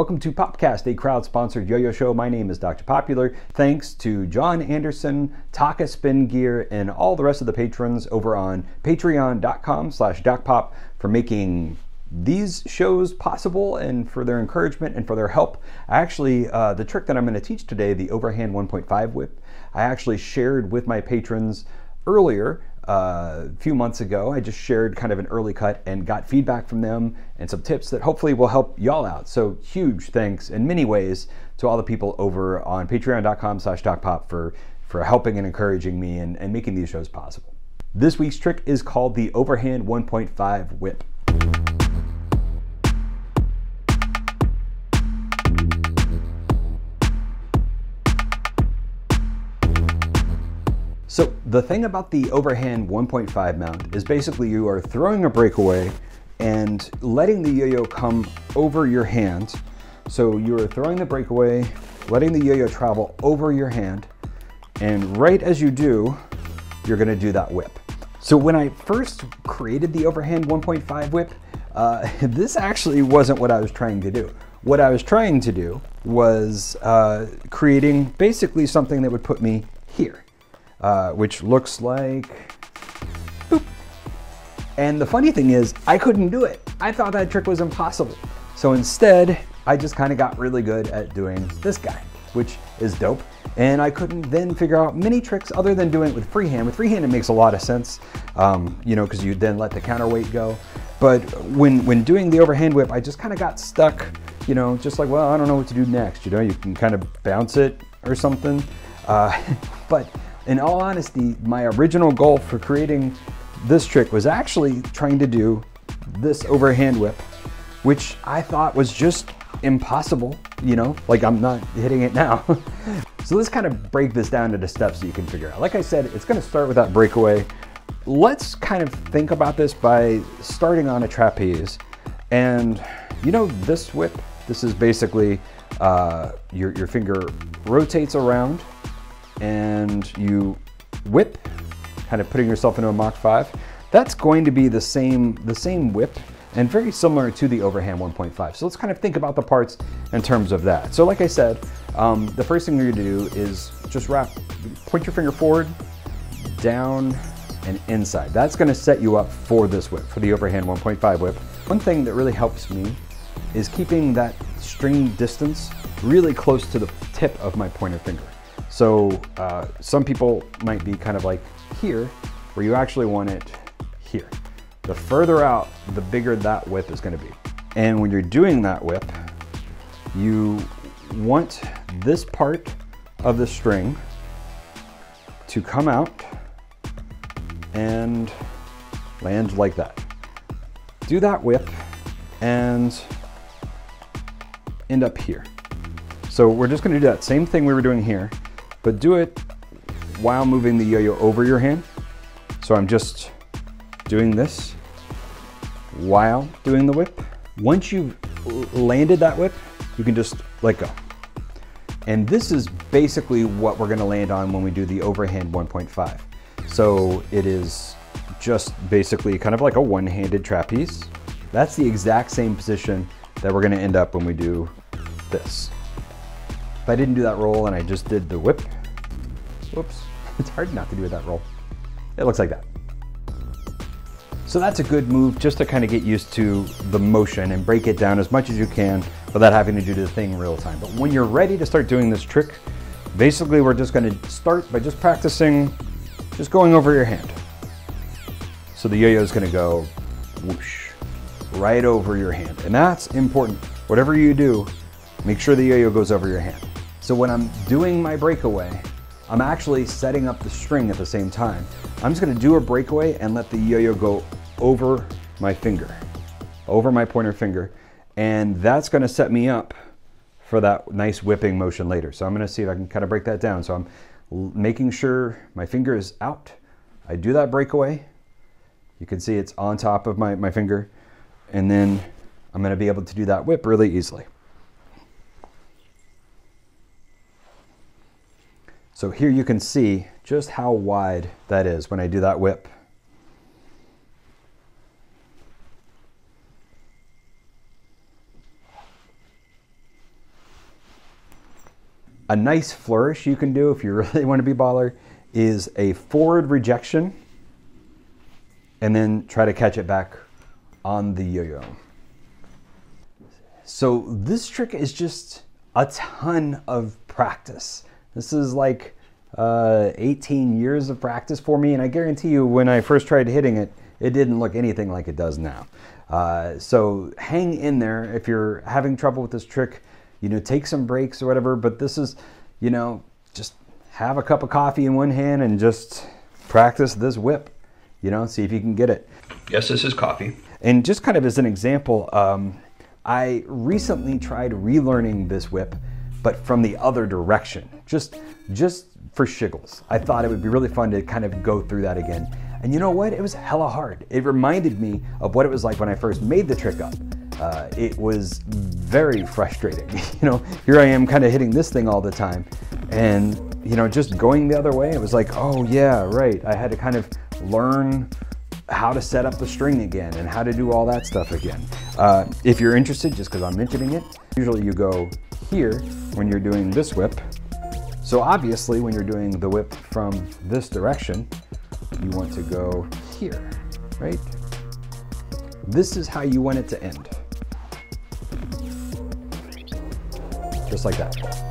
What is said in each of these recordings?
welcome to Popcast, a crowd sponsored yo yo show. My name is Dr. Popular. Thanks to John Anderson, Taka Spingear, and all the rest of the patrons over on patreon.com slash docpop for making these shows possible and for their encouragement and for their help. Actually, uh, the trick that I'm going to teach today, the overhand 1.5 whip, I actually shared with my patrons earlier uh, a few months ago. I just shared kind of an early cut and got feedback from them and some tips that hopefully will help y'all out. So huge thanks in many ways to all the people over on patreon.com slash docpop for, for helping and encouraging me and, and making these shows possible. This week's trick is called the overhand 1.5 whip. So the thing about the overhand 1.5 mount is basically you are throwing a breakaway and letting the yo-yo come over your hand. So you are throwing the breakaway, letting the yo-yo travel over your hand, and right as you do, you're gonna do that whip. So when I first created the overhand 1.5 whip, uh, this actually wasn't what I was trying to do. What I was trying to do was uh, creating basically something that would put me here uh, which looks like boop. And the funny thing is, I couldn't do it. I thought that trick was impossible. So instead, I just kind of got really good at doing this guy, which is dope. And I couldn't then figure out many tricks other than doing it with freehand. With freehand, it makes a lot of sense, um, you know, because you then let the counterweight go. But when, when doing the overhand whip, I just kind of got stuck, you know, just like, well, I don't know what to do next. You know, you can kind of bounce it or something. Uh, but in all honesty, my original goal for creating this trick was actually trying to do this overhand whip, which I thought was just impossible, you know, like I'm not hitting it now. so let's kind of break this down into steps so you can figure out. Like I said, it's gonna start with that breakaway. Let's kind of think about this by starting on a trapeze. And you know this whip, this is basically uh, your, your finger rotates around and you whip, kind of putting yourself into a Mach 5, that's going to be the same, the same whip and very similar to the overhand 1.5. So let's kind of think about the parts in terms of that. So like I said, um, the first thing you're gonna do is just wrap, point your finger forward, down, and inside. That's gonna set you up for this whip, for the overhand 1.5 whip. One thing that really helps me is keeping that string distance really close to the tip of my pointer finger. So uh, some people might be kind of like here, where you actually want it here. The further out, the bigger that whip is gonna be. And when you're doing that whip, you want this part of the string to come out and land like that. Do that whip and end up here. So we're just gonna do that same thing we were doing here, but do it while moving the yo-yo over your hand. So I'm just doing this while doing the whip. Once you've landed that whip, you can just let go. And this is basically what we're gonna land on when we do the overhand 1.5. So it is just basically kind of like a one-handed trapeze. That's the exact same position that we're gonna end up when we do this. If I didn't do that roll and I just did the whip, whoops, it's hard not to do that roll. It looks like that. So that's a good move just to kind of get used to the motion and break it down as much as you can without having to do the thing real time. But when you're ready to start doing this trick, basically we're just gonna start by just practicing, just going over your hand. So the yo-yo is gonna go whoosh, right over your hand. And that's important. Whatever you do, make sure the yo-yo goes over your hand. So when I'm doing my breakaway, I'm actually setting up the string at the same time. I'm just gonna do a breakaway and let the yo-yo go over my finger, over my pointer finger, and that's gonna set me up for that nice whipping motion later. So I'm gonna see if I can kind of break that down. So I'm making sure my finger is out. I do that breakaway. You can see it's on top of my, my finger, and then I'm gonna be able to do that whip really easily. So here you can see just how wide that is when I do that whip. A nice flourish you can do if you really want to be baller is a forward rejection and then try to catch it back on the yo-yo. So this trick is just a ton of practice. This is like uh, 18 years of practice for me, and I guarantee you when I first tried hitting it, it didn't look anything like it does now. Uh, so hang in there if you're having trouble with this trick. You know, take some breaks or whatever. But this is, you know, just have a cup of coffee in one hand and just practice this whip. You know, see if you can get it. Yes, this is coffee. And just kind of as an example, um, I recently tried relearning this whip, but from the other direction. Just, just for shiggles. I thought it would be really fun to kind of go through that again. And you know what? It was hella hard. It reminded me of what it was like when I first made the trick up. Uh, it was very frustrating. you know, here I am kind of hitting this thing all the time. And, you know, just going the other way, it was like, oh yeah, right. I had to kind of learn how to set up the string again and how to do all that stuff again. Uh, if you're interested, just because I'm mentioning it, usually you go here when you're doing this whip. So obviously when you're doing the whip from this direction, you want to go here, right? This is how you want it to end. Just like that.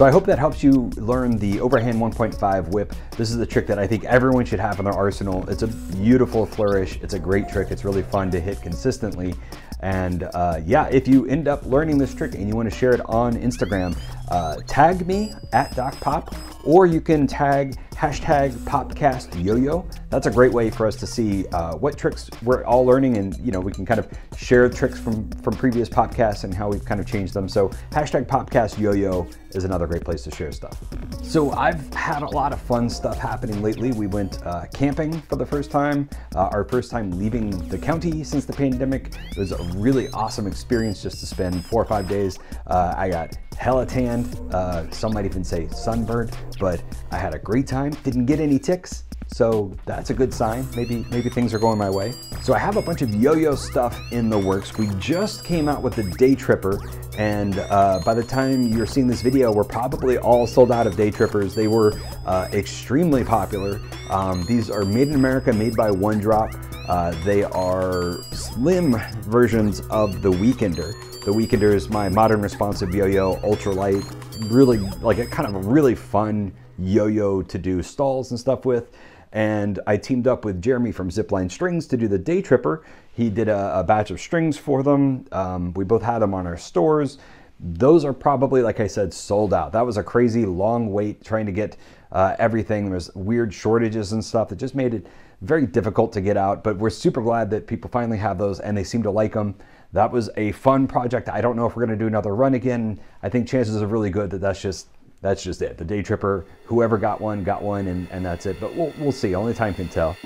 So I hope that helps you learn the overhand 1.5 whip. This is a trick that I think everyone should have in their arsenal. It's a beautiful flourish. It's a great trick. It's really fun to hit consistently. And uh, yeah, if you end up learning this trick and you want to share it on Instagram, uh, tag me at DocPop, or you can tag hashtag Popcast Yo-Yo. That's a great way for us to see uh, what tricks we're all learning, and you know we can kind of share tricks from from previous podcasts and how we've kind of changed them. So hashtag Popcast Yo-Yo is another great place to share stuff. So I've had a lot of fun stuff happening lately. We went uh, camping for the first time, uh, our first time leaving the county since the pandemic. It was a really awesome experience just to spend four or five days. Uh, I got hella tanned. Uh, some might even say sunburned, but I had a great time. Didn't get any ticks, so that's a good sign. Maybe maybe things are going my way. So I have a bunch of yo-yo stuff in the works. We just came out with the Day Tripper, and uh, by the time you're seeing this video, we're probably all sold out of Day Trippers. They were uh, extremely popular. Um, these are made in America, made by One Drop. Uh, they are slim versions of the Weekender. The Weekender is my modern responsive yo-yo, ultralight, really like a kind of a really fun yo-yo to do stalls and stuff with. And I teamed up with Jeremy from Zipline Strings to do the Day Tripper. He did a, a batch of strings for them. Um, we both had them on our stores. Those are probably, like I said, sold out. That was a crazy long wait trying to get uh, everything. There was weird shortages and stuff that just made it very difficult to get out. But we're super glad that people finally have those and they seem to like them. That was a fun project. I don't know if we're going to do another run again. I think chances are really good that that's just that's just it. The day tripper, whoever got one, got one, and, and that's it. But we'll, we'll see. Only time can tell.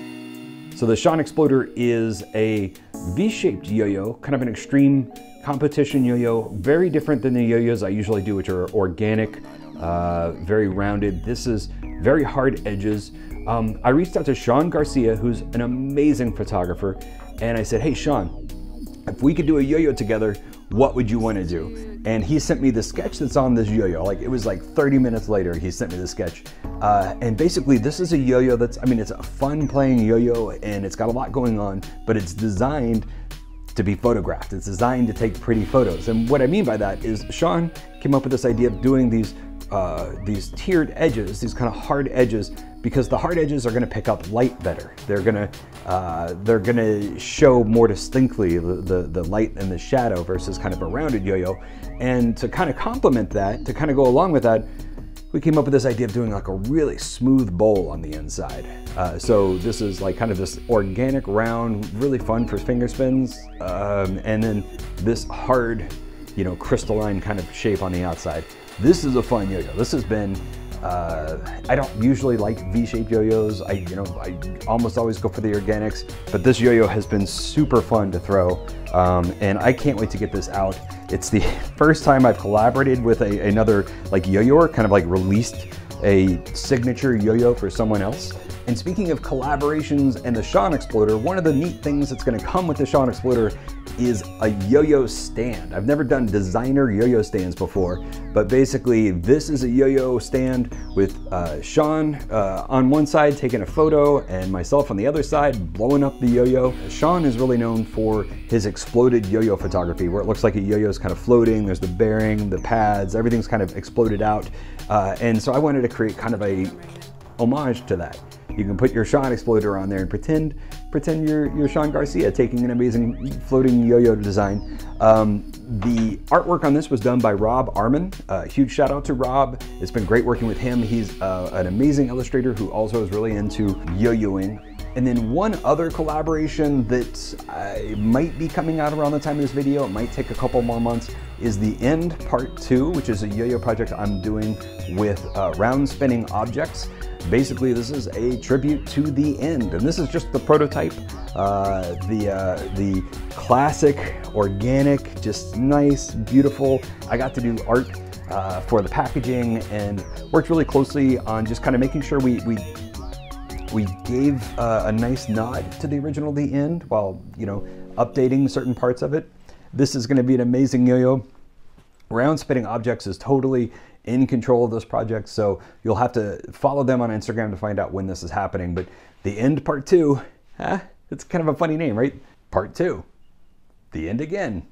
So the Sean Exploder is a V-shaped yo-yo, kind of an extreme competition yo-yo, very different than the yo-yos I usually do, which are organic, uh, very rounded. This is very hard edges. Um, I reached out to Sean Garcia, who's an amazing photographer, and I said, hey, Sean, if we could do a yo-yo together, what would you want to do? And he sent me the sketch that's on this yo-yo. Like it was like 30 minutes later, he sent me the sketch. Uh, and basically this is a yo-yo that's, I mean, it's a fun playing yo-yo and it's got a lot going on, but it's designed to be photographed. It's designed to take pretty photos. And what I mean by that is Sean came up with this idea of doing these uh, these tiered edges, these kind of hard edges, because the hard edges are going to pick up light better. They're going to uh, they're to show more distinctly the, the, the light and the shadow versus kind of a rounded yo-yo. And to kind of complement that, to kind of go along with that, we came up with this idea of doing like a really smooth bowl on the inside. Uh, so this is like kind of this organic round, really fun for finger spins. Um, and then this hard, you know, crystalline kind of shape on the outside. This is a fun yo-yo. This has been uh, I don't usually like V-shaped yo-yos. I, you know, I almost always go for the organics, but this yo-yo has been super fun to throw, um, and I can't wait to get this out. It's the first time I've collaborated with a, another like yo-yoer, kind of like released a signature yo-yo for someone else. And speaking of collaborations and the Sean Exploder, one of the neat things that's gonna come with the Sean Exploder is a yo-yo stand. I've never done designer yo-yo stands before, but basically this is a yo-yo stand with uh, Sean uh, on one side taking a photo and myself on the other side blowing up the yo-yo. Sean is really known for his exploded yo-yo photography where it looks like a yo-yo is kind of floating, there's the bearing, the pads, everything's kind of exploded out. Uh, and so I wanted to create kind of a homage to that. You can put your Sean Exploder on there and pretend pretend you're, you're Sean Garcia taking an amazing floating yo-yo design. Um, the artwork on this was done by Rob Arman. Uh, huge shout out to Rob. It's been great working with him. He's uh, an amazing illustrator who also is really into yo-yoing. And then one other collaboration that I might be coming out around the time of this video, it might take a couple more months, is the End Part 2, which is a yo-yo project I'm doing with uh, round spinning objects. Basically, this is a tribute to the end, and this is just the prototype. Uh, the uh, the classic, organic, just nice, beautiful. I got to do art uh, for the packaging and worked really closely on just kind of making sure we we we gave uh, a nice nod to the original The End while you know updating certain parts of it. This is going to be an amazing yo-yo. Round spinning objects is totally in control of this project, so you'll have to follow them on Instagram to find out when this is happening. But the end part two, huh? It's kind of a funny name, right? Part two, the end again.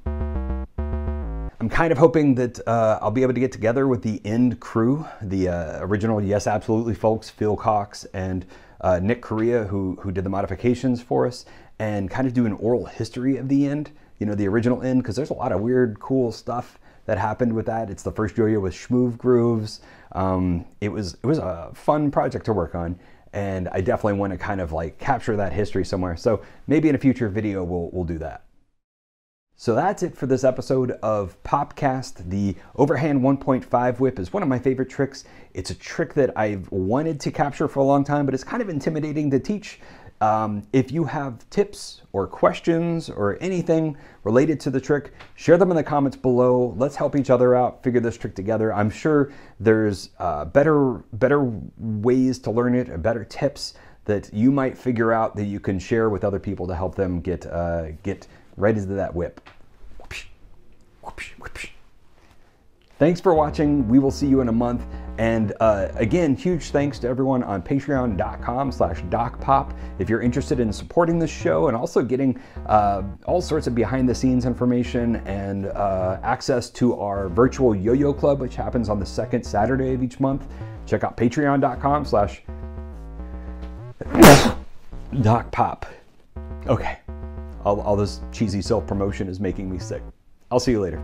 I'm kind of hoping that uh, I'll be able to get together with the end crew, the uh, original Yes Absolutely folks, Phil Cox and uh, Nick Correa, who, who did the modifications for us, and kind of do an oral history of the end, you know, the original end, because there's a lot of weird, cool stuff that happened with that. It's the first yo-yo with Schmoove grooves. Um, it was it was a fun project to work on, and I definitely want to kind of like capture that history somewhere. So maybe in a future video we'll we'll do that. So that's it for this episode of Popcast. The overhand 1.5 whip is one of my favorite tricks. It's a trick that I've wanted to capture for a long time, but it's kind of intimidating to teach. Um, if you have tips or questions or anything related to the trick, share them in the comments below. Let's help each other out, figure this trick together. I'm sure there's uh, better, better ways to learn it, better tips that you might figure out that you can share with other people to help them get, uh, get right into that whip. Thanks for watching. We will see you in a month. And uh, again, huge thanks to everyone on patreon.com slash docpop. If you're interested in supporting this show and also getting uh, all sorts of behind the scenes information and uh, access to our virtual yo-yo club, which happens on the second Saturday of each month, check out patreon.com slash docpop. Okay, all, all this cheesy self-promotion is making me sick. I'll see you later.